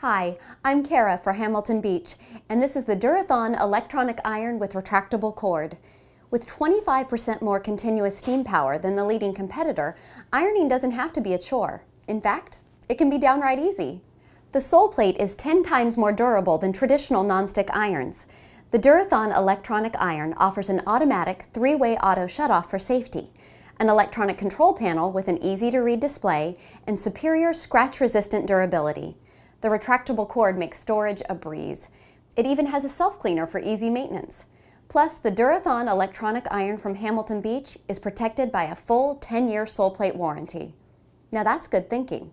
Hi, I'm Kara for Hamilton Beach, and this is the Durathon electronic iron with retractable cord. With 25% more continuous steam power than the leading competitor, ironing doesn't have to be a chore. In fact, it can be downright easy. The sole plate is 10 times more durable than traditional nonstick irons. The Durathon electronic iron offers an automatic three-way auto shutoff for safety, an electronic control panel with an easy-to-read display, and superior scratch-resistant durability. The retractable cord makes storage a breeze. It even has a self-cleaner for easy maintenance. Plus, the Durathon electronic iron from Hamilton Beach is protected by a full 10-year sole plate warranty. Now that's good thinking.